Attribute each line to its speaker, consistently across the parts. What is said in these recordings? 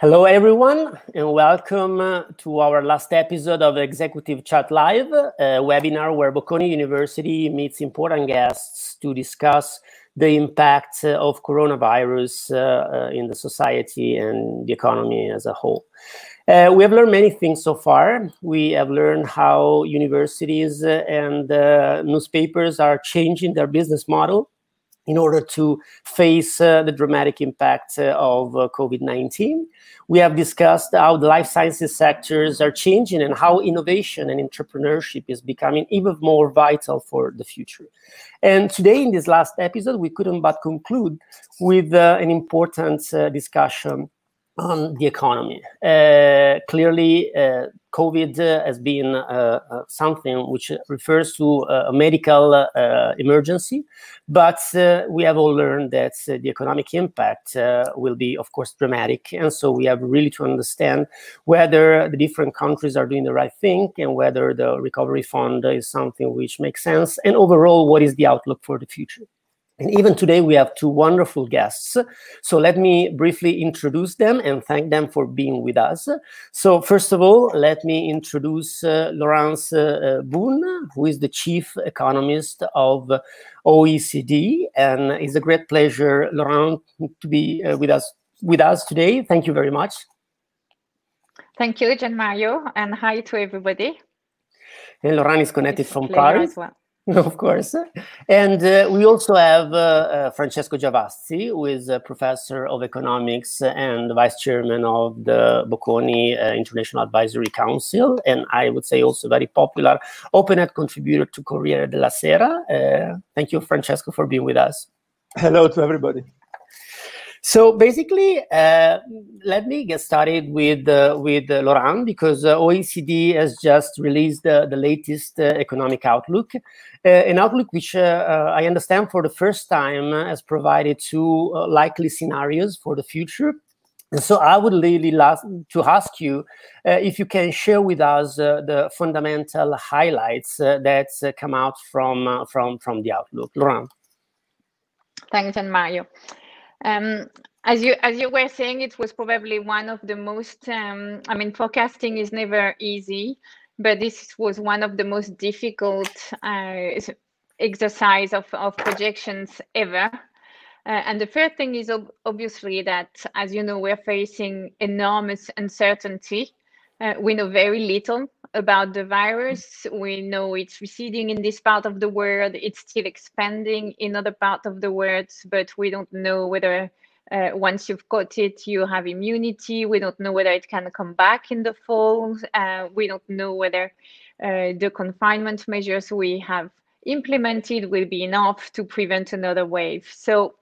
Speaker 1: Hello, everyone, and welcome uh, to our last episode of Executive Chat Live, a webinar where Bocconi University meets important guests to discuss the impact of coronavirus uh, uh, in the society and the economy as a whole. Uh, we have learned many things so far. We have learned how universities and newspapers are changing their business model in order to face uh, the dramatic impact uh, of uh, COVID-19. We have discussed how the life sciences sectors are changing and how innovation and entrepreneurship is becoming even more vital for the future. And today, in this last episode, we couldn't but conclude with uh, an important uh, discussion on the economy. Uh, clearly, uh, COVID uh, has been uh, uh, something which refers to a medical emergency, but we have all learned that the economic impact will be, of course, dramatic. And so we have really to understand whether the different countries are doing the right thing and whether the recovery fund is something which makes sense. And overall, what is the outlook for the future? And even today, we have two wonderful guests. So let me briefly introduce them and thank them for being with us. So first of all, let me introduce uh, Laurence uh, Boone, who is the chief economist of OECD. And it's a great pleasure, Laurent, to be uh, with us with us today. Thank you very much.
Speaker 2: Thank you, Gian Mario, and hi to everybody.
Speaker 1: And Laurent is connected it's from Paris. Well. Of course. And uh, we also have uh, uh, Francesco Giavazzi, who is a professor of economics and vice chairman of the Bocconi uh, International Advisory Council. And I would say also very popular OpenNet contributor to Corriere della Sera. Uh, thank you, Francesco, for being with us.
Speaker 3: Hello to everybody.
Speaker 1: So basically, uh, let me get started with uh, with uh, Laurent because uh, OECD has just released the latest uh, economic outlook, uh, an outlook which I understand for the first time has provided two likely scenarios for the future. And so I would really love to ask you if you can share with us the fundamental highlights that come out from from from the outlook, Laurent.
Speaker 2: Thanks, Gian Mario. Um, as you as you were saying, it was probably one of the most. Um, I mean, forecasting is never easy, but this was one of the most difficult uh, exercise of, of projections ever. Uh, and the first thing is ob obviously that, as you know, we're facing enormous uncertainty. Uh, we know very little about the virus. We know it's receding in this part of the world. It's still expanding in other part of the world, but we don't know whether uh, once you've got it, you have immunity. We don't know whether it can come back in the fall. Uh, we don't know whether uh, the confinement measures we have implemented will be enough to prevent another wave. So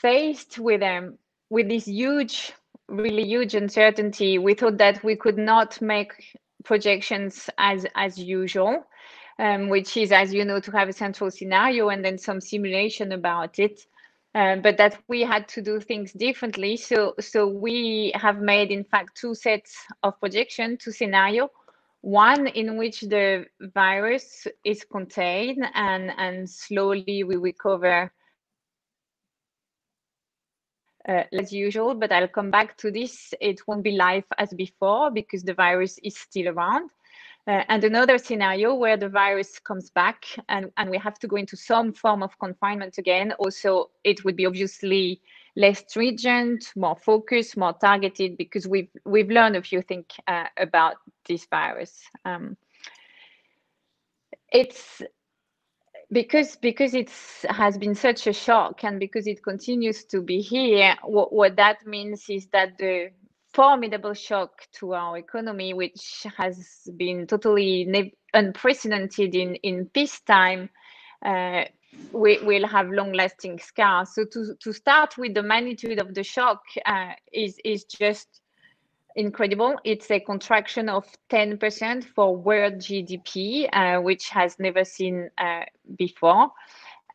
Speaker 2: faced with um, with this huge, really huge uncertainty, we thought that we could not make projections as as usual. Um, which is, as you know, to have a central scenario and then some simulation about it. Um, but that we had to do things differently. So, so we have made, in fact, two sets of projection, two scenario. One in which the virus is contained and, and slowly we recover uh, as usual, but I'll come back to this. It won't be live as before because the virus is still around. Uh, and another scenario where the virus comes back and, and we have to go into some form of confinement again. Also, it would be obviously less stringent, more focused, more targeted, because we've we've learned a few things uh, about this virus. Um, it's because because it has been such a shock and because it continues to be here. What what that means is that the formidable shock to our economy, which has been totally unprecedented in, in peacetime, uh, we will have long-lasting scars. So to, to start with the magnitude of the shock uh, is, is just incredible. It's a contraction of 10% for world GDP, uh, which has never seen uh, before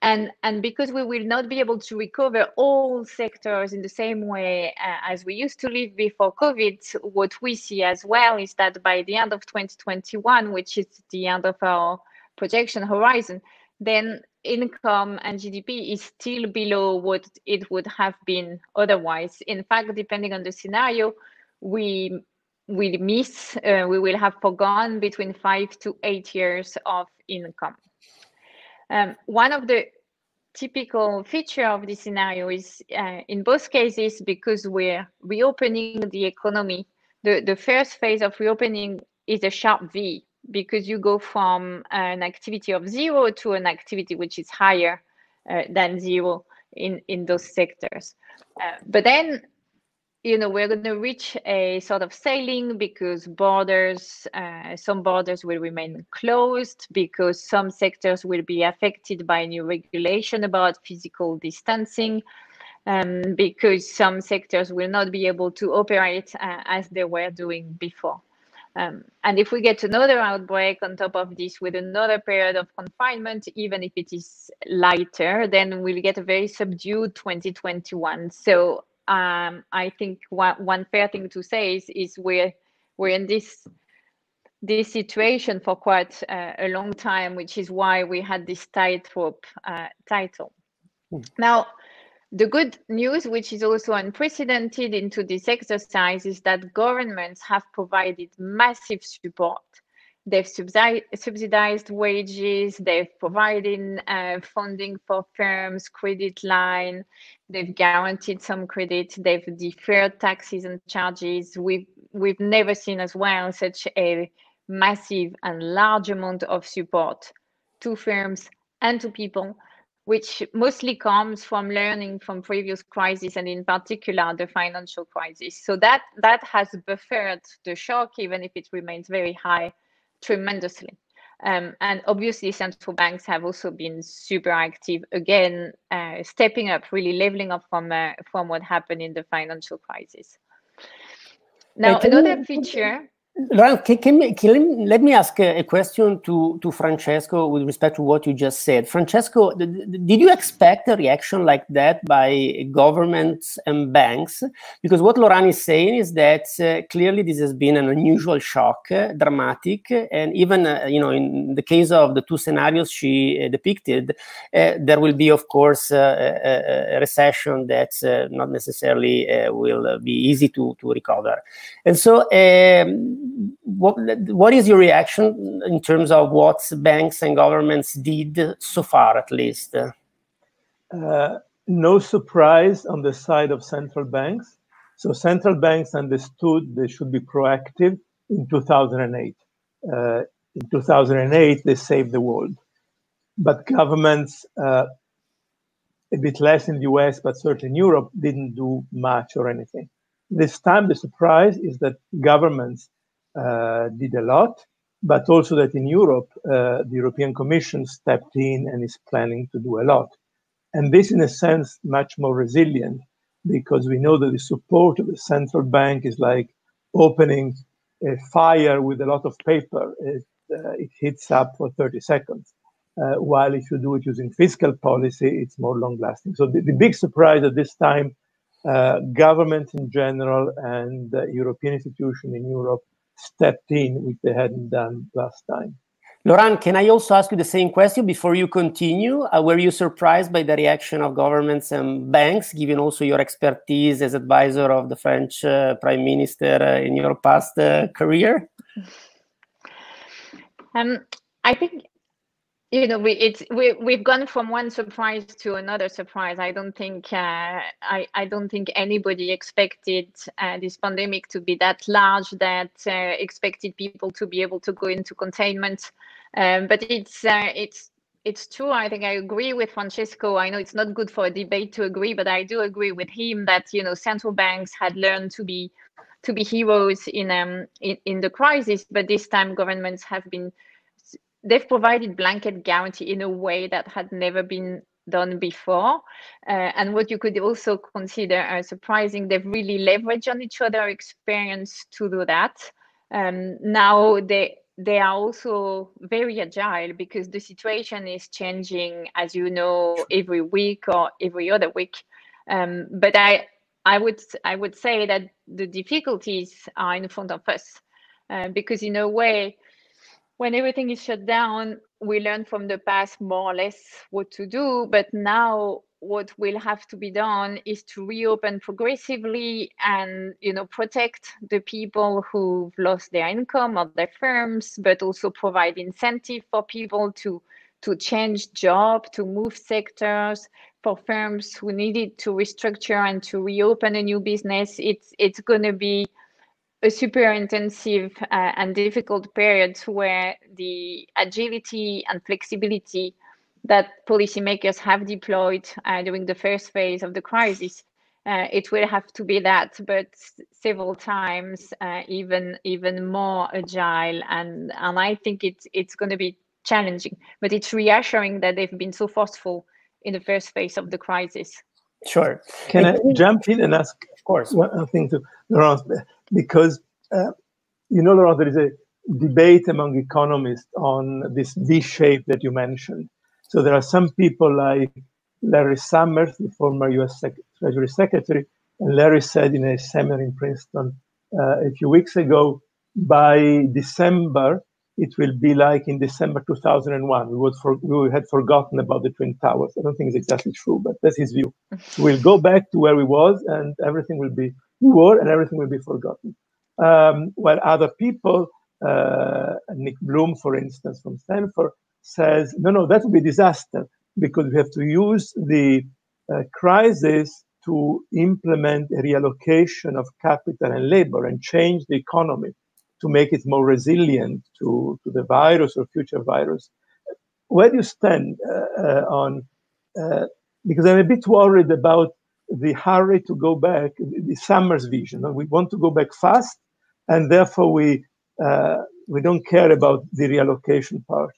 Speaker 2: and and because we will not be able to recover all sectors in the same way uh, as we used to live before covid what we see as well is that by the end of 2021 which is the end of our projection horizon then income and gdp is still below what it would have been otherwise in fact depending on the scenario we will miss, uh, we will have forgone between five to eight years of income. Um, one of the typical feature of this scenario is uh, in both cases because we're reopening the economy the, the first phase of reopening is a sharp v because you go from an activity of zero to an activity which is higher uh, than zero in in those sectors uh, but then you know we're going to reach a sort of ceiling because borders uh, some borders will remain closed because some sectors will be affected by new regulation about physical distancing um, because some sectors will not be able to operate uh, as they were doing before um, and if we get another outbreak on top of this with another period of confinement, even if it is lighter, then we'll get a very subdued 2021. So um, I think one, one fair thing to say is, is we're we're in this this situation for quite uh, a long time, which is why we had this tightrope uh, title. Mm. Now, the good news, which is also unprecedented into this exercise, is that governments have provided massive support. They've subsidized wages, they've provided uh, funding for firms, credit line, they've guaranteed some credit, they've deferred taxes and charges. We've, we've never seen as well such a massive and large amount of support to firms and to people which mostly comes from learning from previous crises and in particular the financial crisis. So that that has buffered the shock, even if it remains very high, tremendously. Um, and obviously, central banks have also been super active again, uh, stepping up, really leveling up from uh, from what happened in the financial crisis. Now, another feature.
Speaker 1: Laurent, can, can, can, let me ask a, question to, to Francesco with respect to what you just said. Francesco, did you expect a reaction like that by governments and banks? Because what Laurent is saying is that uh, clearly this has been an unusual shock, uh, dramatic, and even uh, you know in the case of the two scenarios she uh, depicted, uh, there will be of course uh, a, a, recession that not necessarily will be easy to to recover, and so. Um, what what is your reaction in terms of what banks and governments did so far, at least?
Speaker 3: Uh, no surprise on the side of central banks. So central banks understood they should be proactive in 2008. Uh, in 2008, they saved the world. But governments, uh, a bit less in the US, but certainly in Europe, didn't do much or anything. This time, the surprise is that governments did a lot, but also that in Europe, uh, the European Commission stepped in and is planning to do a lot. And this, in a sense, much more resilient because we know that the support of the central bank is like opening a fire with a lot of paper. It, uh, it heats up for 30 seconds. Uh, while if you do it using fiscal policy, it's more long lasting. So the, the, big surprise at this time, uh, governments in general and European institutions in Europe stepped in, which they hadn't done last time.
Speaker 1: Laurent, can I also ask you the same question before you continue? Uh, were you surprised by the reaction of governments and banks, given also your expertise as advisor of the French uh, Prime Minister uh, in your past uh, career?
Speaker 2: Um, I think you know we it's we we've gone from one surprise to another surprise. I don't think uh, i i don't think anybody expected uh, this pandemic to be that large that uh, expected people to be able to go into containment. Um, but it's uh, it's it's true. I think i agree with francesco. I know it's not good for a debate to agree but i do agree with him that you know central banks had learned to be to be heroes in um in, in the crisis but this time governments have been they've provided blanket guarantee in a way that had never been done before. Uh, and what you could also consider as surprising, they've really leveraged on each other experience to do that. Um, now they they are also very agile because the situation is changing, as you know, every week or every other week. Um, but I I would I would say that the difficulties are in front of us uh, because in a way when everything is shut down, we learn from the past more or less what to do. But now what will have to be done is to reopen progressively and you know protect the people who've lost their income or their firms but also provide incentive for people to to change job to move sectors for firms who needed to restructure and to reopen a new business it's it's going to be a super intensive uh, and difficult period where the agility and flexibility that policymakers have deployed uh, during the first phase of the crisis. Uh, it will have to be that, but several times uh, even even more agile, and and I think it's it's going to be challenging. But it's reassuring that they've been so forceful in the first phase of the crisis.
Speaker 1: Sure.
Speaker 3: Can I jump in and ask,
Speaker 1: of course,
Speaker 3: one thing to Laurence? Because uh, you know, Laurence, there is a debate among economists on this V shape that you mentioned. So there are some people like Larry Summers, the former US Sec- Treasury Secretary, and Larry said in a seminar in Princeton uh, a few weeks ago, by December, it will be like in December 2001. We, would for, we had forgotten about the Twin Towers. I don't think it's exactly true, but that's his view. we'll go back to where we was and everything will be, we were and everything will be forgotten. Um, while other people, uh, Nick Bloom, for instance, from Stanford, says, no, no, that would be disaster because we have to use the uh, crisis to implement a reallocation of capital and labor and change the economy to make it more resilient to, to the virus or future virus. Where do you stand uh, uh, on? Uh, because I'm a bit worried about the hurry to go back, the Summers vision. We want to go back fast, and therefore we uh, we don't care about the reallocation part.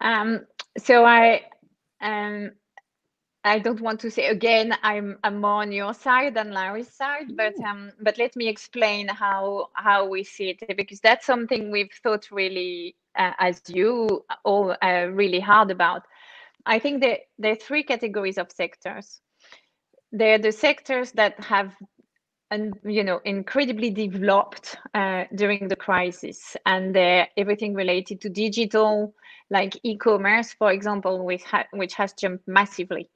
Speaker 2: Um, so I, um, I don't want to say again. I'm, I'm more on your side than Larry's side, but um, but let me explain how how we see it because that's something we've thought really, uh, as you all, uh, really hard about. I think that there are three categories of sectors. They're the sectors that have and you know incredibly developed uh, during the crisis and they're everything related to digital like e-commerce for example which, ha- which has jumped massively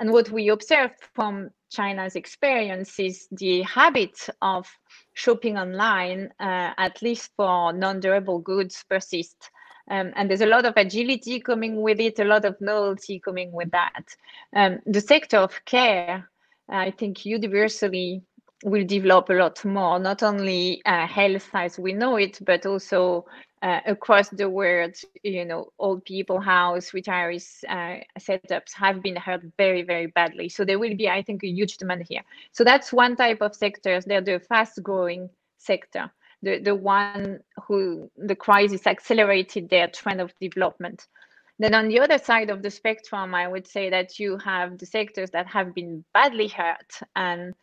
Speaker 2: and what we observed from china's experience is the habit of shopping online uh, at least for non-durable goods persist. Um, and there's a lot of agility coming with it a lot of novelty coming with that. Um, the sector of care i think universally will develop a lot more, not only uh, health as we know it, but also uh, across the world, you know, old people house, retirees uh, setups have been hurt very, very badly. So there will be, I think, a huge demand here. So that's one type of sectors. They're the fast growing sector, the, the one who the crisis accelerated their trend of development. Then on the other side of the spectrum, I would say that you have the sectors that have been badly hurt and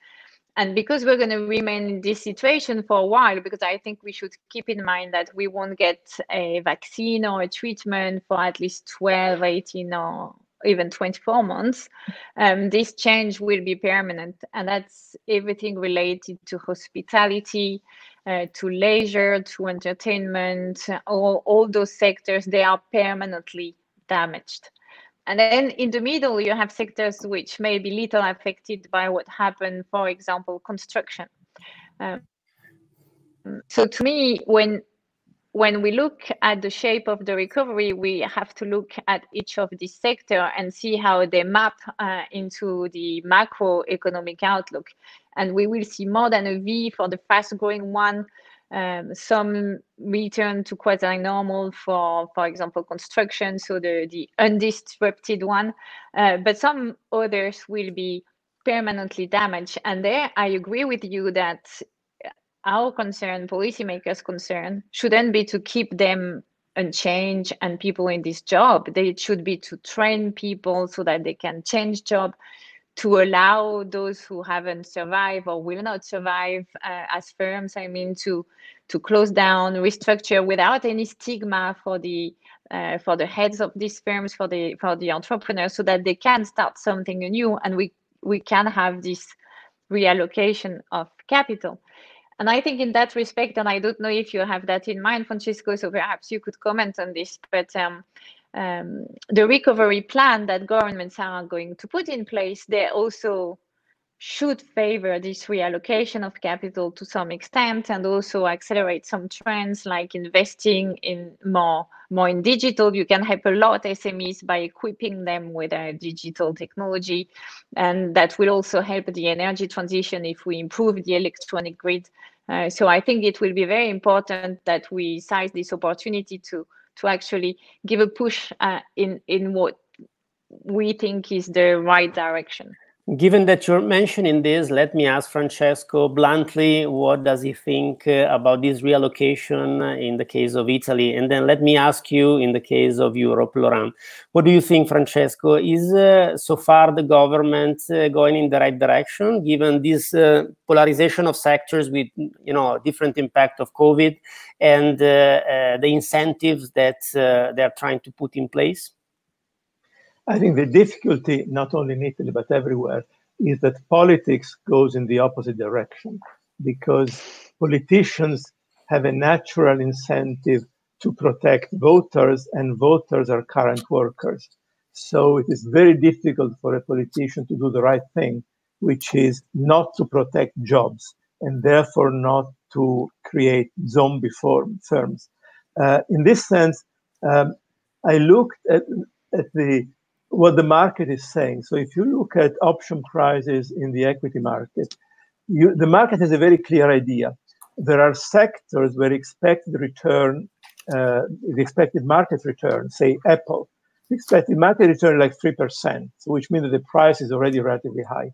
Speaker 2: and because we're going to remain in this situation for a while because i think we should keep in mind that we won't get a vaccine or a treatment for at least 12 18 or even 24 months um, this change will be permanent. And that's everything related to hospitality uh, to leisure to entertainment all, all those sectors they are permanently damaged and then in the middle, you have sectors which may be little affected by what happened, for example, construction. Um, so to me, when when we look at the shape of the recovery, we have to look at each of these sectors and see how they map uh, into the macroeconomic outlook. And we will see more than a V for the fast growing one, um, some return to quasi-normal for, for example, construction, so the, the undisrupted one, uh, but some others will be permanently damaged. And there, I agree with you that our concern, policymakers' concern, shouldn't be to keep them unchanged and people in this job. They should be to train people so that they can change job to allow those who haven't survived or will not survive uh, as firms i mean to to close down restructure without any stigma for the uh, for the heads of these firms for the for the entrepreneurs so that they can start something new and we we can have this reallocation of capital. And i think in that respect and i don't know if you have that in mind francesco so perhaps you could comment on this but um, um, the recovery plan that governments are going to put in place, they also should favor this reallocation of capital to some extent and also accelerate some trends like investing in more more in digital. You can help a lot smes by equipping them with a digital technology and that will also help the energy transition if we improve the electronic grid. Uh, so i think it will be very important that we seize this opportunity to to actually give a push uh, in in what we think is the right direction
Speaker 1: Given that you're mentioning this, let me ask Francesco bluntly, what does he think uh, about this reallocation in the case of Italy? And then let me ask you in the case of Europe, Laurent. What do you think, Francesco? Is uh, so far the government uh, going in the right direction, given this uh, polarization of sectors with, you know, different impact of COVID and uh, uh, the incentives that they're trying to put in place?
Speaker 3: I think the difficulty, not only in Italy but everywhere, is that politics goes in the opposite direction because politicians have a natural incentive to protect voters, and voters are current workers. So it is very difficult for a politician to do the right thing, which is not to protect jobs and therefore not to create zombie form, firms. Uh, in this sense, um, I looked at, at the what the market is saying. So if you look at option prices in the equity market, you, the market has a very clear idea. There are sectors where expected return, uh, the expected market return, say Apple, the expected market return like 3%, which means that the price is already relatively high.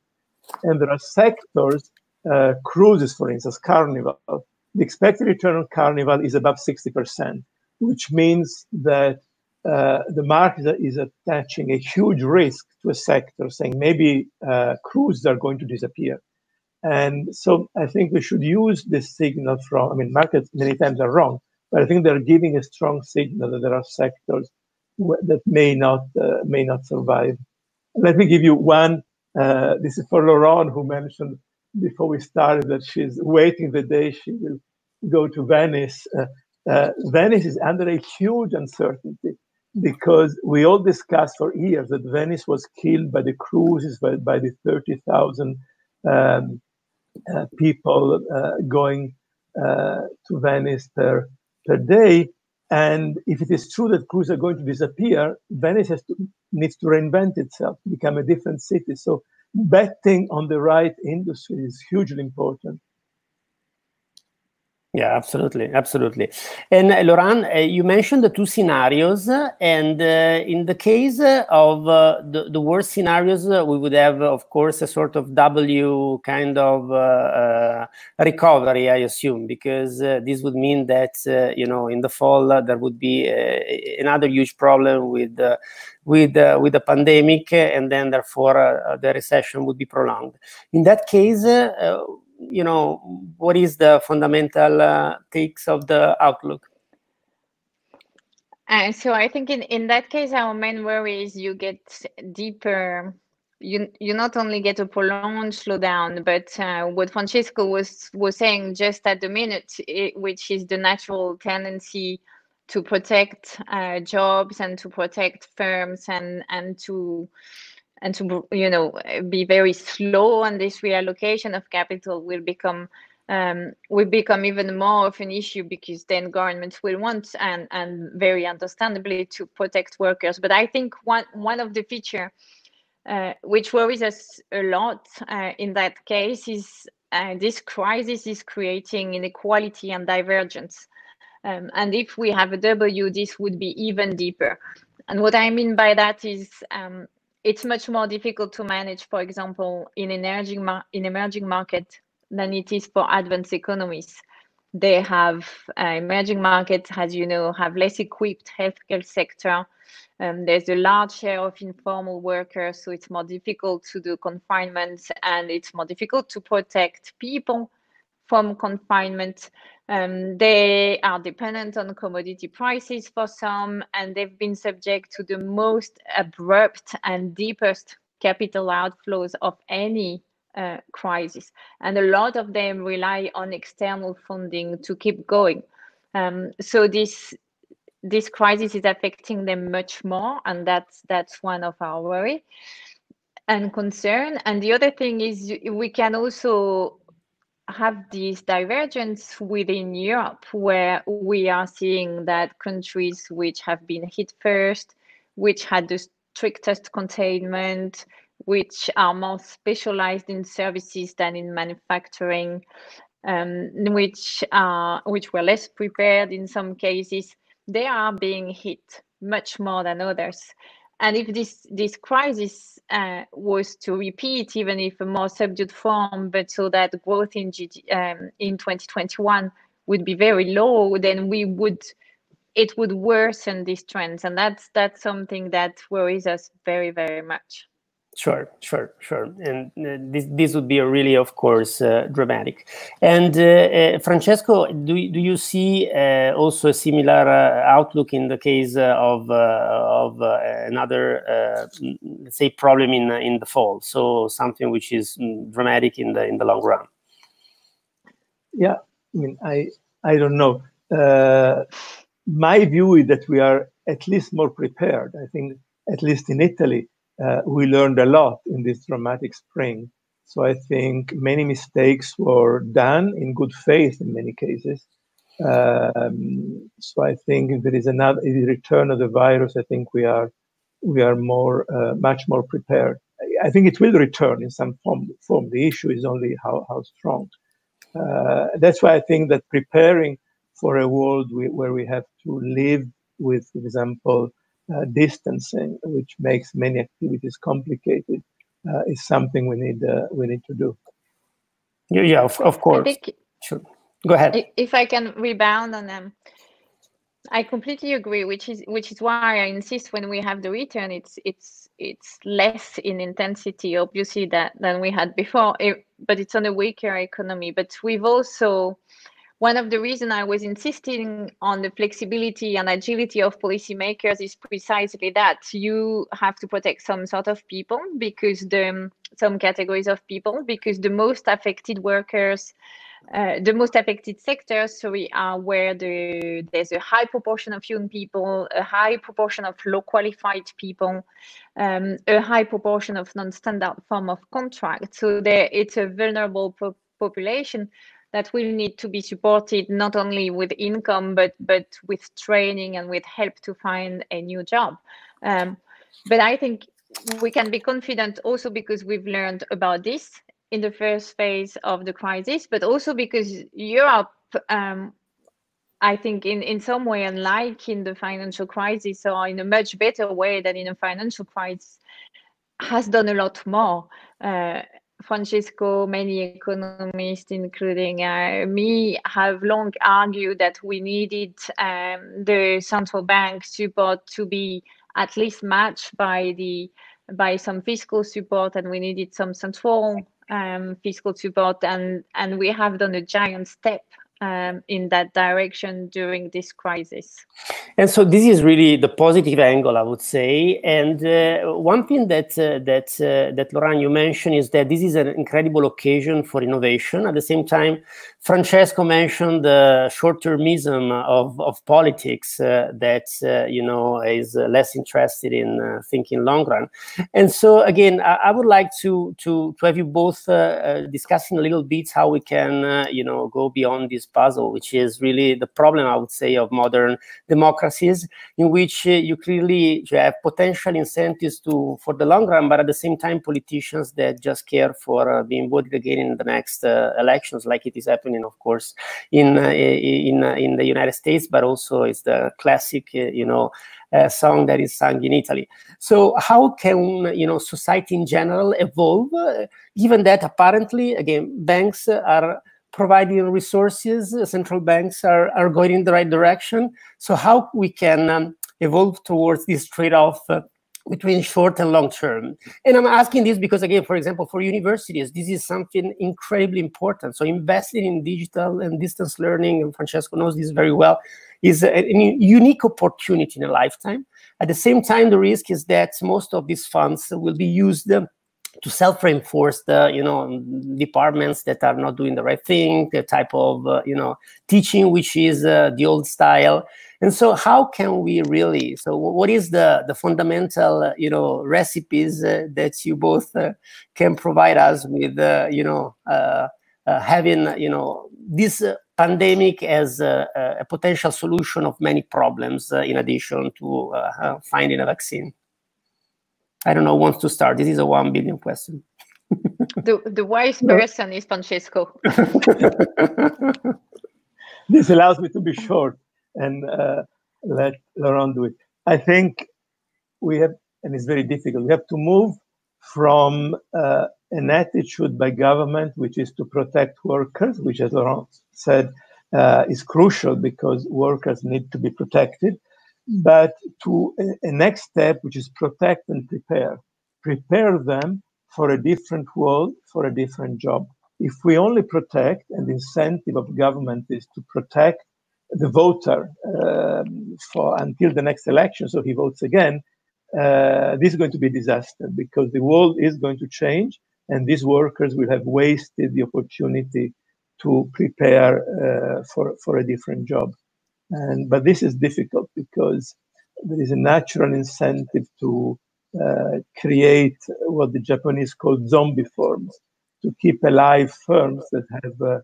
Speaker 3: And there are sectors, uh, cruises, for instance, Carnival, the expected return on Carnival is above 60%, which means that uh, the market is attaching a huge risk to a sector, saying maybe uh, cruises are going to disappear. And so I think we should use this signal from, I mean, markets many times are wrong, but I think they're giving a strong signal that there are sectors that may not uh, may not survive. Let me give you one. Uh, this is for Laurent, who mentioned before we started that she's waiting the day she will go to Venice. Uh, uh Venice is under a huge uncertainty because we all discussed for years that Venice was killed by the cruises, by, by the 30,000 um, uh, people uh, going uh, to Venice per, per day. And if it is true that cruises are going to disappear, Venice has to, needs to reinvent itself to become a different city. So betting on the right industry is hugely important.
Speaker 1: Yeah, absolutely, absolutely. And uh, Laurent, uh, you mentioned the two scenarios, and uh, in the case of uh, the, the worst scenarios, uh, we would have, of course, a sort of W kind of uh, recovery, I assume, because this would mean that you know in the fall there would be another huge problem with with with the pandemic, and then therefore the recession would be prolonged. In that case you know, what is the fundamental uh, takes of the outlook?
Speaker 2: Uh, so I think in, in that case, our main worry is you get deeper. You you not only get a prolonged slowdown, but uh, what Francesco was was saying just at the minute, it, which is the natural tendency to protect uh, jobs and to protect firms and and to and to you know be very slow on this reallocation of capital will become um, will become even more of an issue because then governments will want and and very understandably to protect workers. But I think one one of the feature uh, which worries us a lot uh, in that case is uh, this crisis is creating inequality and divergence. Um, and if we have a W, this would be even deeper. And what I mean by that is um, it's much more difficult to manage, for example, in emerging in emerging market than it is for advanced economies. They have uh, emerging markets, as you know, have less equipped healthcare sector. Um, there's a large share of informal workers, so it's more difficult to do confinement and it's more difficult to protect people from confinement. Um, they are dependent on commodity prices for some, and they've been subject to the most abrupt and deepest capital outflows of any uh, crisis. And a lot of them rely on external funding to keep going. Um, so this this crisis is affecting them much more, and that's that's one of our worry and concern. And the other thing is we can also have this divergence within Europe, where we are seeing that countries which have been hit first, which had the strictest containment, which are more specialized in services than in manufacturing, um, which are which were less prepared in some cases, they are being hit much more than others. And if this this crisis uh, was to repeat, even if a more subdued form, but so that growth in GD, um, in 2021 would be very low, then we would it would worsen these trends, and that's that's something that worries us very very much.
Speaker 1: Sure, sure, sure. And uh, this this would be a really, of course, uh, dramatic. And uh, uh Francesco, do do you see uh, also a similar uh, outlook in the case of of another, let's say, problem in in the fall? So something which is mm, dramatic in the in the long run.
Speaker 3: Yeah, I mean, I I don't know. my view is that we are at least more prepared. I think, at least in Italy uh, we learned a lot in this dramatic spring. So I think many mistakes were done in good faith in many cases. Um, so I think if there is another if return of the virus, I think we are we are more uh, much more prepared. I think it will return in some form. form. The issue is only how how strong. Uh, that's why I think that preparing for a world we, where we have to live with, for example, distancing, which makes many activities complicated, uh, is something we need uh, we need to do.
Speaker 1: Yeah, yeah, of, of course.
Speaker 2: Think,
Speaker 1: sure. Go ahead.
Speaker 2: If I can rebound on them. I completely agree, which is which is why I insist when we have the return, it's it's it's less in intensity, obviously, that than we had before. It, but it's on a weaker economy. But we've also one of the reasons I was insisting on the flexibility and agility of policymakers is precisely that. You have to protect some sort of people because the some categories of people because the most affected workers uh, the most affected sectors sorry are where the there's a high proportion of young people a high proportion of low qualified people um, a high proportion of non-standard form of contract. So there it's a vulnerable po population that will need to be supported not only with income but but with training and with help to find a new job um, but i think we can be confident also because we've learned about this in the first phase of the crisis but also because europe um, I think in, in some way, unlike in the financial crisis, or in a much better way than in a financial crisis, has done a lot more. Uh, Francesco, many economists, including uh, me, have long argued that we needed um, the central bank support to be at least matched by the by some fiscal support, and we needed some central um, fiscal support, and and we have done a giant step um, in that direction during this crisis.
Speaker 1: And so this is really the positive angle, I would say. And uh, one thing that uh, that uh, that Laurent you mentioned is that this is an incredible occasion for innovation. At the same time, Francesco mentioned the short-termism of, of politics uh, that uh, you know is less interested in uh, thinking long run. And so again, I, I, would like to to to have you both discussing a little bit how we can you know go beyond this puzzle, which is really the problem, I would say, of modern democracies, in which uh, you clearly you have potential incentives to for the long run, but at the same time, politicians that just care for uh, being voted again in the next uh, elections, like it is happening, of course, in uh, in uh, in the United States, but also it's the classic, uh, you know. song that is sung in Italy. So, how can you know society in general evolve, given that apparently, again, banks are providing resources, central banks are, are going in the right direction. So how we can um, evolve towards this trade-off uh, between short and long term. And I'm asking this because, again, for example, for universities, this is something incredibly important. So investing in digital and distance learning, and Francesco knows this very well, is a, a unique opportunity in a lifetime. At the same time, the risk is that most of these funds will be used to self-reinforce the you know departments that are not doing the right thing the type of uh, you know teaching which is uh, the old style. And so how can we really so what is the the fundamental uh, you know recipes uh, that you both uh, can provide us with uh, you know having you know this pandemic as a, a, potential solution of many problems in addition to finding a vaccine I don't know wants to start. This is a one billion question.
Speaker 2: the the wise person is Francesco.
Speaker 3: this allows me to be short and uh, let Laurent do it. I think we have, and it's very difficult. We have to move from uh, an attitude by government, which is to protect workers, which, as Laurent said, uh, is crucial because workers need to be protected but to a, a next step, which is protect and prepare. Prepare them for a different world, for a different job. If we only protect, and the incentive of government is to protect the voter um, for until the next election, so he votes again, uh, this is going to be a disaster because the world is going to change, and these workers will have wasted the opportunity to prepare uh, for for a different job. And, but this is difficult because there is a natural incentive to uh, create what the Japanese call zombie firms, to keep alive firms that have uh,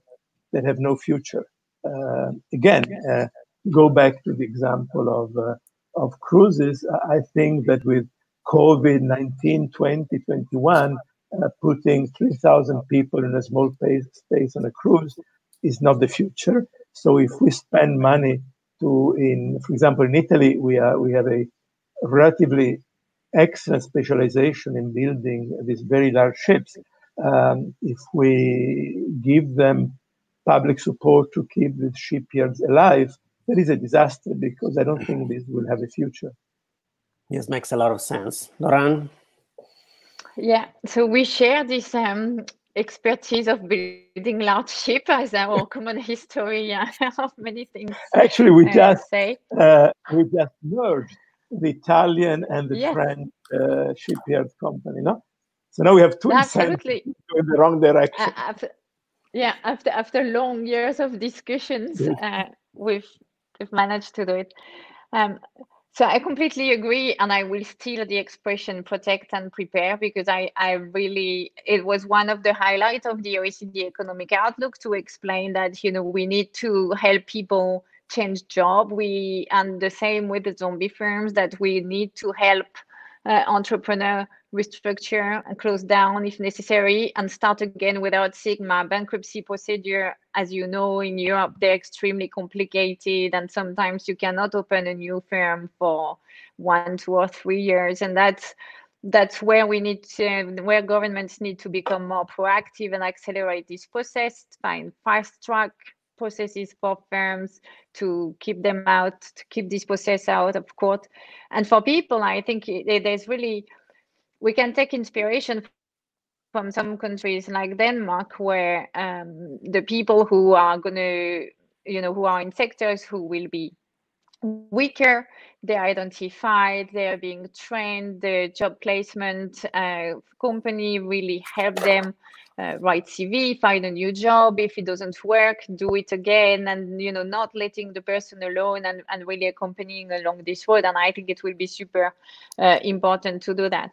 Speaker 3: that have no future. Uh, again, uh, go back to the example of uh, of cruises. I think that with COVID 19, 20, 21, uh, putting 3,000 people in a small space, space on a cruise is not the future. So if we spend money to in for example in italy we are we have a relatively excellent specialization in building these very large ships. Um, if we give them public support to keep the shipyards alive there is a disaster because i don't think this will have a future.
Speaker 1: Yes makes a lot of sense. Laurent?
Speaker 2: Yeah so we share this um, expertise of building large ship as our common history of many things.
Speaker 3: Actually, we uh, just say. Uh, we just merged the Italian and the yes. French uh, shipyard company, no? So now we have two
Speaker 2: Absolutely.
Speaker 3: in the wrong direction.
Speaker 2: after, yeah, after after long years of discussions, yes. Uh, we've we've managed to do it. Um, so I completely agree, and I will steal the expression "protect and prepare" because I, I really it was one of the highlights of the OECD Economic Outlook to explain that you know we need to help people change job. We and the same with the zombie firms that we need to help Uh, entrepreneur restructure and close down if necessary and start again without sigma. Bankruptcy procedure as you know in europe they're extremely complicated and sometimes you cannot open a new firm for one two or three years. And that's that's where we need to where governments need to become more proactive and accelerate this process find fast track processes for firms to keep them out, to keep this process out of court. And for people, I think there's really, we can take inspiration from some countries like Denmark, where um, the people who are going to, you know, who are in sectors who will be weaker, they're identified, they're being trained, the job placement uh, company really help them uh, write CV, find a new job. If it doesn't work, do it again, and you know, not letting the person alone and, and really accompanying along this road. And I think it will be super uh, important to do that.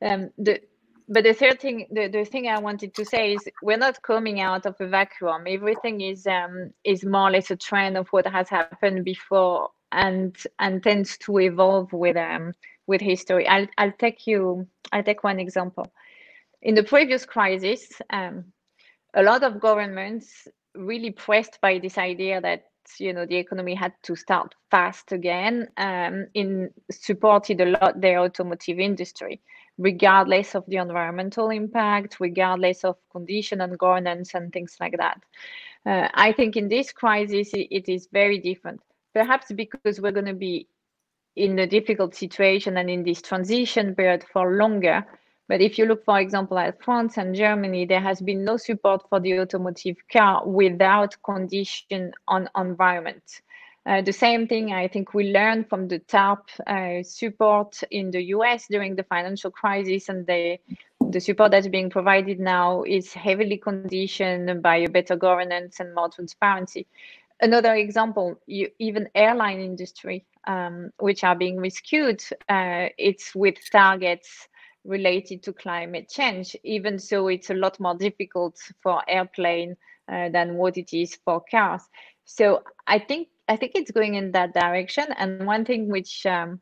Speaker 2: Um, the but the third thing, the, the thing I wanted to say is we're not coming out of a vacuum. Everything is um, is more or less a trend of what has happened before and and tends to evolve with um with history. I'll I'll take you I'll take one example in the previous crisis, um, a lot of governments really pressed by this idea that you know the economy had to start fast again um, in supported a lot the automotive industry regardless of the environmental impact regardless of condition and governance and things like that. Uh, i think in this crisis it, it is very different perhaps because we're going to be in a difficult situation and in this transition period for longer but if you look, for example, at France and Germany, there has been no support for the automotive car without condition on environment. Uh, the same thing I think we learned from the TARP uh, support in the US during the financial crisis and the, the support that's being provided now is heavily conditioned by a better governance and more transparency. Another example, you, even airline industry, um, which are being rescued, uh, it's with targets related to climate change. Even so, it's a lot more difficult for airplane uh, than what it is for cars. So I think I think it's going in that direction. And one thing which um,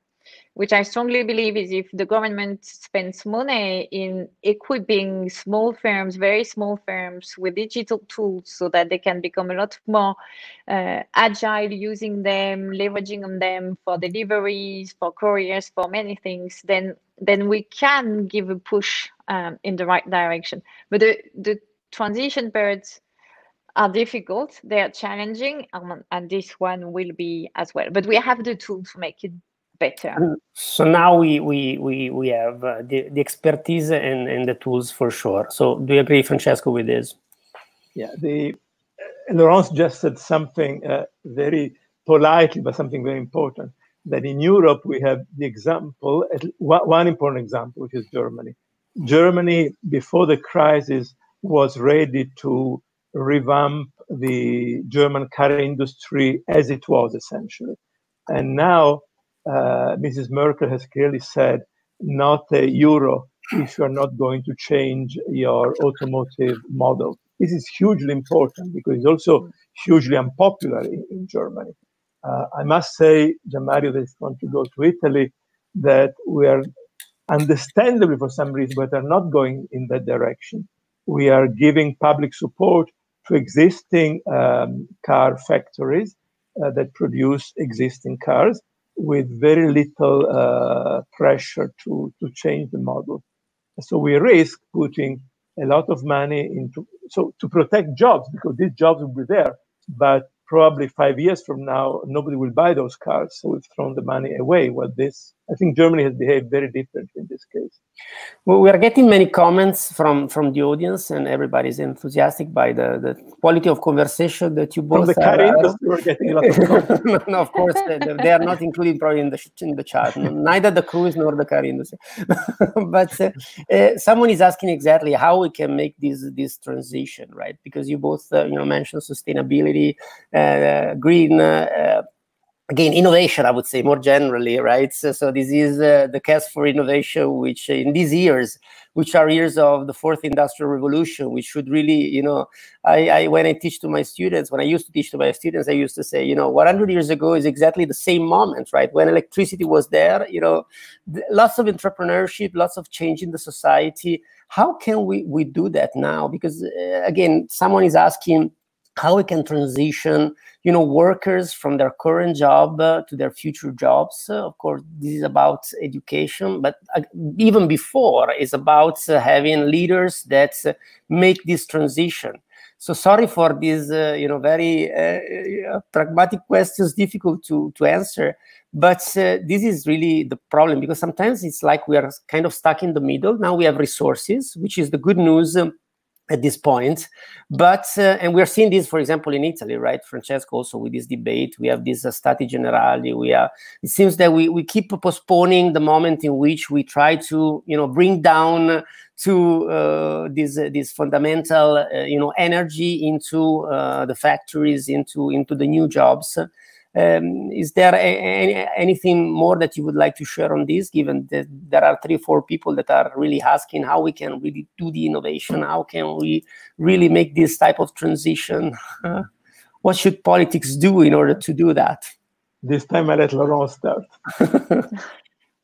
Speaker 2: which I strongly believe is if the government spends money in equipping small firms, very small firms, with digital tools so that they can become a lot more uh, agile using them, leveraging on them for deliveries, for couriers, for many things, then then we can give a push um, in the right direction. But the, the transition periods are difficult, they are challenging, um, and this one will be as well. But we have the tools to make it better.
Speaker 1: So now we we we we have uh, the, the expertise and, and the tools for sure. So do you agree, Francesco, with this?
Speaker 3: Yeah, the Laurence just said something uh, very politely, but something very important. That in Europe we have the example, one important example, which is Germany. Germany before the crisis was ready to revamp the German car industry as it was essentially. And now uh, Mrs. Merkel has clearly said not a euro if you're not going to change your automotive model. This is hugely important because it's also hugely unpopular in, in Germany. Uh, I must say, Gianmario, that is going to go to Italy, that we are understandably for some reason, but are not going in that direction. We are giving public support to existing um, car factories uh, that produce existing cars with very little uh, pressure to, to change the model. So we risk putting a lot of money into so to protect jobs because these jobs will be there, but probably five years from now, nobody will buy those cars. So we've thrown the money away. Well, this, I think Germany has behaved very differently in this case.
Speaker 1: Well, we are getting many comments from, from the audience, and everybody's enthusiastic by the, the quality of conversation that you both
Speaker 3: from the car industry, we're getting a lot of comments.
Speaker 1: no, of course, they, they, are not included probably in the, in the chat, neither the cruise nor the car industry. but uh, uh, someone is asking exactly how we can make this, this transition, right? Because you both, uh, you know, mentioned sustainability, uh, green uh, again innovation i would say more generally right? So, so this is uh, the case for innovation which in these years which are years of the fourth industrial revolution which should really you know I, I when i teach to my students when i used to teach to my students i used to say you know 100 years ago is exactly the same moment right? When electricity was there you know lots of entrepreneurship lots of change in the society. How can we we do that now? Because uh, again someone is asking how we can transition you know workers from their current job uh, to their future jobs. Uh, of course this is about education but uh, even before it's about uh, having leaders that uh, make this transition. So sorry for these uh, you know very pragmatic questions difficult to to answer but this is really the problem because sometimes it's like we are kind of stuck in the middle. Now we have resources which is the good news um, at this point. But uh, and we're seeing this for example in italy right? Francesco also with this debate we have this uh, stati generali we are it seems that we, we keep postponing the moment in which we try to you know bring down to uh, this uh, this fundamental uh, you know energy into uh, the factories into into the new jobs um, is there a, anything more that you would like to share on this, given that there are three, four people that are really asking how we can really do the innovation? How can we really make this type of transition? What should politics do in order to do that?
Speaker 3: This time I let Laurence start.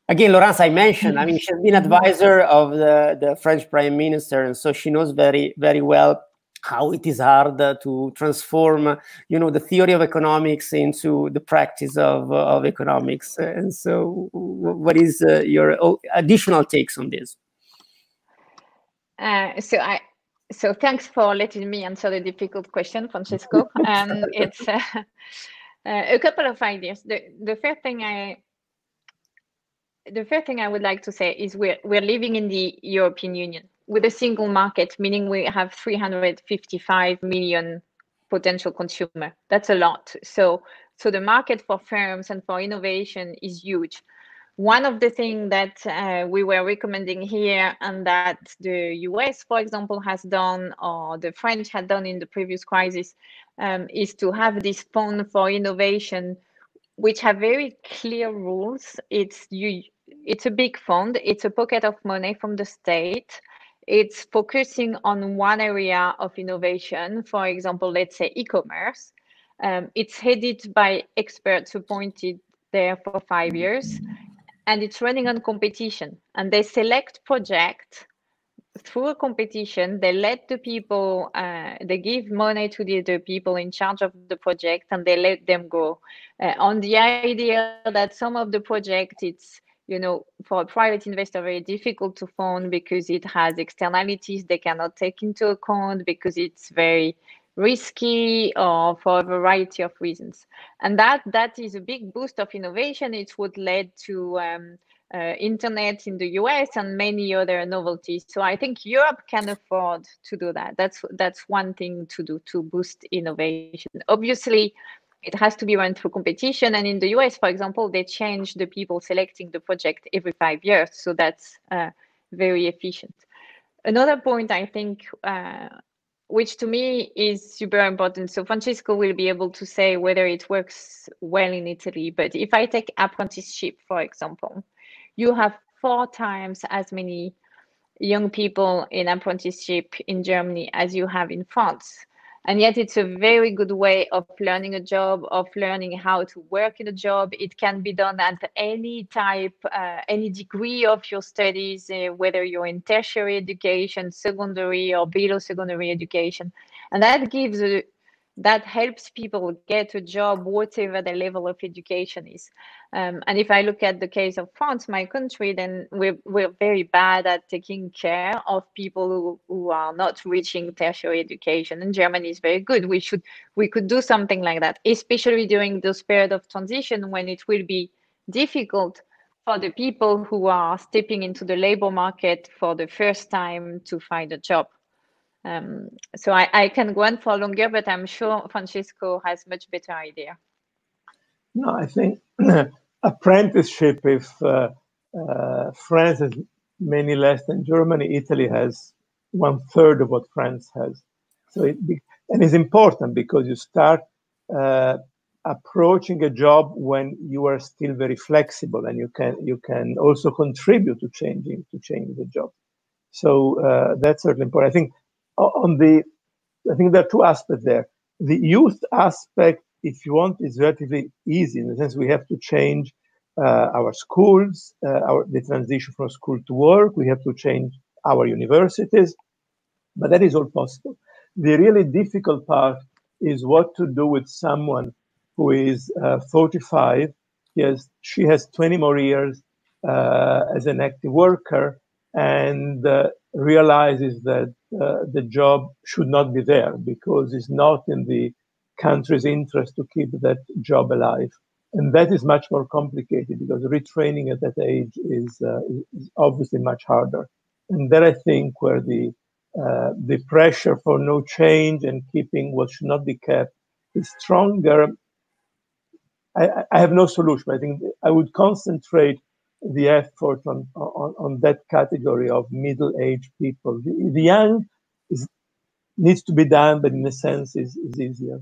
Speaker 1: Again, Laurence, I mentioned, I mean, she's been advisor of the, the French prime minister, and so she knows very, very well how it is hard to transform you know the theory of economics into the practice of, of economics. And so what is uh, your additional takes on this?
Speaker 2: Uh, so i so thanks for letting me answer the difficult question francesco. Um, it's uh, uh, a couple of ideas. The, the first thing i the first thing i would like to say is we're, we're living in the european union with a single market, meaning we have 355 million potential consumer. That's a lot. So So the market for firms and for innovation is huge. One of the things that uh, we were recommending here and that the US, for example, has done or the French had done in the previous crisis um, is to have this fund for innovation, which have very clear rules. It's you. It's a big fund. It's a pocket of money from the state. It's focusing on one area of innovation. For example, let's say e-commerce. Um, it's headed by experts appointed there for five years and it's running on competition and they select projects through a competition they let the people uh, they give money to the, the people in charge of the project and they let them go uh, on the idea that some of the project it's you know for a private investor very difficult to fund because it has externalities they cannot take into account because it's very risky or for a variety of reasons. And that that is a big boost of innovation. It's what led to um, uh, internet in the US and many other novelties. So I think Europe can afford to do that. That's that's one thing to do to boost innovation. Obviously, it has to be run through competition. And in the US, for example, they change the people selecting the project every five years. So that's uh, very efficient. Another point I think uh, which to me is super important. So Francesco will be able to say whether it works well in Italy. But if I take apprenticeship, for example, you have four times as many young people in apprenticeship in Germany as you have in France and yet it's a very good way of learning a job of learning how to work in a job. It can be done at any type uh, any degree of your studies uh, whether you're in tertiary education secondary or below secondary education. And that gives a, that helps people get a job whatever the level of education is. Um, and if i look at the case of france my country then we're, we're very bad at taking care of people who, who are not reaching tertiary education. And germany is very good. We should we could do something like that especially during this period of transition when it will be difficult for the people who are stepping into the labor market for the first time to find a job um, so I, I can go on for longer, but I'm sure Francesco has much better idea.
Speaker 3: No, I think apprenticeship, if uh, uh, France has many less than Germany, Italy has one third of what France has. So it and it's important because you start uh, approaching a job when you are still very flexible and you can you can also contribute to changing to change the job. So uh, that's certainly important. I think on the, I think there are two aspects there. The youth aspect, if you want, is relatively easy in the sense we have to change uh, our schools, uh, our the transition from school to work. We have to change our universities, but that is all possible. The really difficult part is what to do with someone who is uh, 45. Yes, she has 20 more years uh, as an active worker, and uh, realizes that the job should not be there because it's not in the country's interest to keep that job alive. And that is much more complicated because retraining at that age is, uh, is obviously much harder. And there, I think, where the uh, the pressure for no change and keeping what should not be kept is stronger. I, I have no solution. I think I would concentrate the effort on, on, on that category of middle-aged people. The, the young is, needs to be done, but in a sense is, is easier.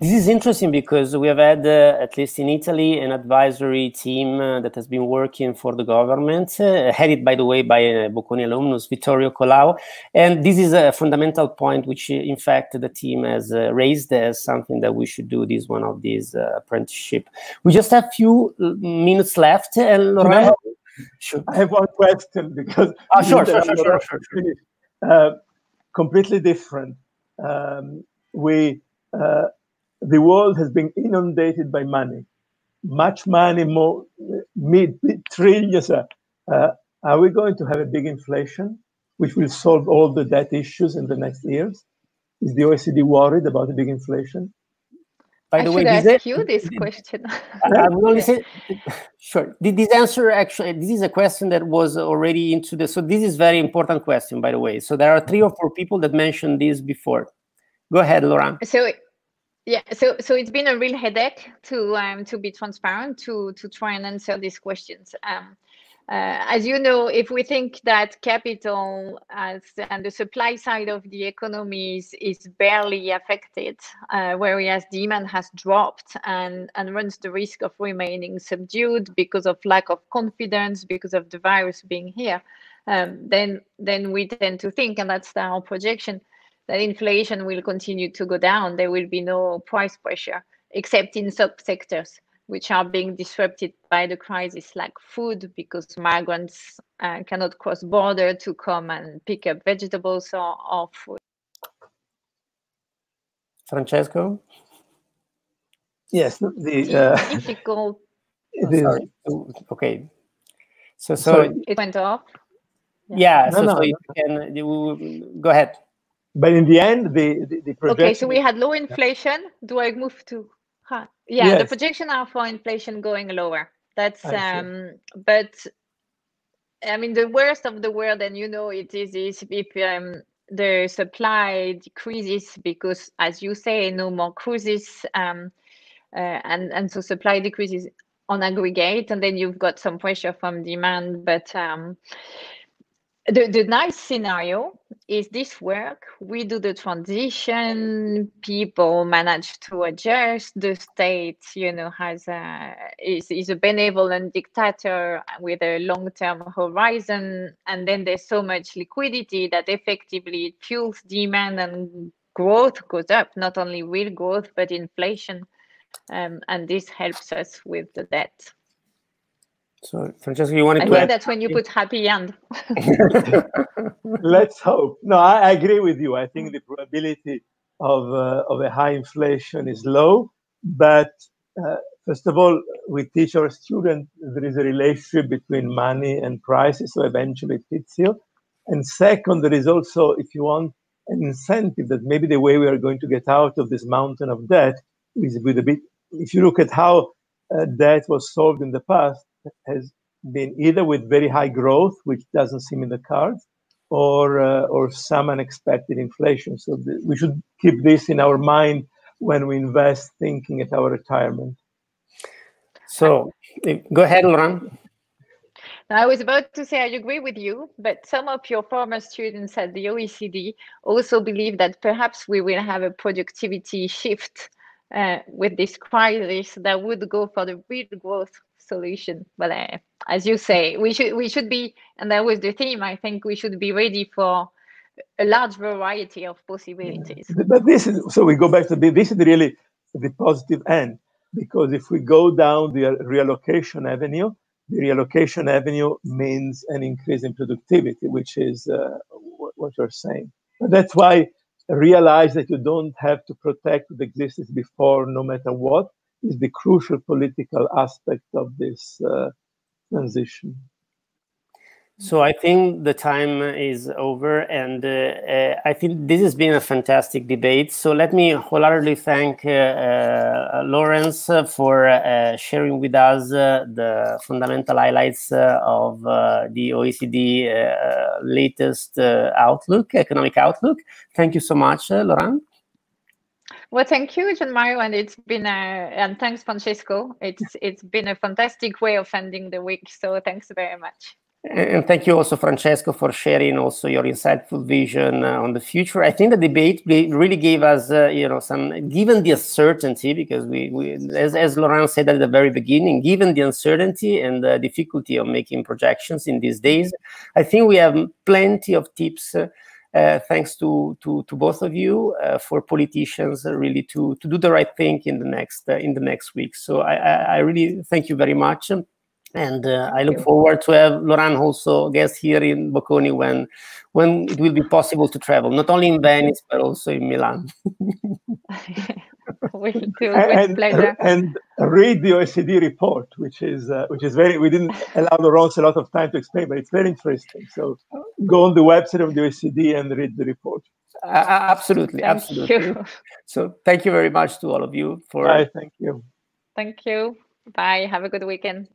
Speaker 1: This is interesting because we have had, uh, at least in Italy, an advisory team uh, that has been working for the government, uh, headed, by the way, by a Bocconi alumnus, Vittorio Colao. And this is a fundamental point, which, uh, in fact, the team has uh, raised as something that we should do this one of these uh, apprenticeship. We just have a few minutes left. And
Speaker 3: sure. I have one question because
Speaker 1: oh, sure, sure, sure, sure, sure,
Speaker 3: sure. completely different. Um, we uh, the world has been inundated by money, much money, more mid trillions. Uh, uh, are we going to have a big inflation, which will solve all the debt issues in the next years? Is the OECD worried about a big inflation?
Speaker 2: By the I way, ask this, you this question.
Speaker 1: I will only say, sure. This answer actually, this is a question that was already into the. So this is very important question, by the way. So there are three or four people that mentioned this before. Go ahead, Laurent.
Speaker 2: So yeah so so it's been a real headache to um, to be transparent to to try and answer these questions. Um, uh, as you know if we think that capital as and the supply side of the economy is, is barely affected uh, whereas demand has dropped and and runs the risk of remaining subdued because of lack of confidence because of the virus being here um, then then we tend to think and that's our projection that inflation will continue to go down. There will be no price pressure, except in subsectors which are being disrupted by the crisis, like food, because migrants uh, cannot cross border to come and pick up vegetables or, or food.
Speaker 1: Francesco?
Speaker 3: Yes, the uh,
Speaker 2: difficult.
Speaker 1: The, okay. So, so
Speaker 2: it went off.
Speaker 1: Yeah. yeah no, so, no, so you can you, go ahead.
Speaker 3: But in the end, the, the, the projection.
Speaker 2: Okay, so we had low inflation. Do I move to? Huh. Yeah, yes. the projection are for inflation going lower. That's um, but I mean the worst of the world, and you know it is is if um, the supply decreases because, as you say, no more cruises, um, uh, and and so supply decreases on aggregate, and then you've got some pressure from demand, but um, the, the nice scenario is this work. We do the transition. People manage to adjust. The state you know has a is, is a benevolent dictator with a long-term horizon. And then there's so much liquidity that effectively it fuels demand and growth goes up. Not only real growth but inflation um, and this helps us with the debt
Speaker 1: so, Francesco, you want
Speaker 2: to? I think that's when you put happy end.
Speaker 3: Let's hope. No, I, I, agree with you. I think the probability of uh, of a high inflation is low, but uh, first of all, we teach our students there is a relationship between money and prices, so eventually it hits you. And second, there is also, if you want, an incentive that maybe the way we are going to get out of this mountain of debt is with a bit. If you look at how uh, debt was solved in the past, has been either with very high growth, which doesn't seem in the cards, or uh, or some unexpected inflation. So th- we should keep this in our mind when we invest, thinking at our retirement.
Speaker 1: So go ahead, Laurent.
Speaker 2: I was about to say I agree with you, but some of your former students at the OECD also believe that perhaps we will have a productivity shift uh, with this crisis that would go for the real growth solution. But uh, as you say, we should we should be, and that was the theme. I think we should be ready for a large variety of possibilities.
Speaker 3: Yeah. But this is so we go back to the, this is really the positive end because if we go down the reallocation avenue, the reallocation avenue means an increase in productivity, which is uh, what you're saying. That's why realize that you don't have to protect the existed before, no matter what, is the crucial political aspect of this uh, transition.
Speaker 1: So I think the time is over, and uh, uh, I think this has been a fantastic debate. So let me wholeheartedly thank uh, uh Laurence for uh, sharing with us uh, the fundamental highlights of the OECD latest outlook, economic outlook. Thank you so much, Laurent.
Speaker 2: Well, thank you, Gian Mario, and it's been a and thanks, Francesco. It's it's been a fantastic way of ending the week. So thanks very much.
Speaker 1: And thank you also, Francesco, for sharing also your insightful vision uh, on the future. I think the debate really gave us, uh, you know, some, given the uncertainty, because we, we as, as Laurent said at the very beginning, given the uncertainty and the difficulty of making projections in these days, I think we have plenty of tips uh, thanks to, to, to both of you uh, for politicians uh, really to, to do the right thing in the next in the next week. So I, I, really thank you very much. And uh, I look forward to have Laurent also guest here in Bocconi when when it will be possible to travel, not only in Venice but also in Milan.
Speaker 2: with, and, pleasure.
Speaker 3: And read the OECD report, which is uh, which is very. We didn't allow the Laurence a lot of time to explain, but it's very interesting. So go on the website of the OECD and read the report.
Speaker 1: Uh, absolutely, thank absolutely. You. So thank you very much to all of you for.
Speaker 3: Bye. Thank you.
Speaker 2: Thank you. Bye. Have a good weekend.